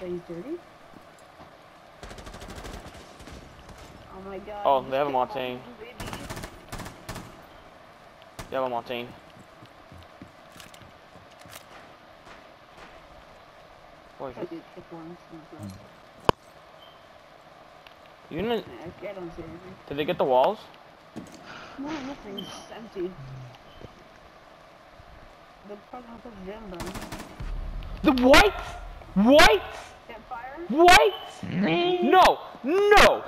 He's dirty? Oh my god. Oh, they have a Montagne. killed my baby. Yellow Montagne. What is I it? did kick one. so it's You didn't, I don't see anything. did they get the walls? No, nothing. It's empty. The probably not put gym down. The white? White? Can't fire? White? No! No!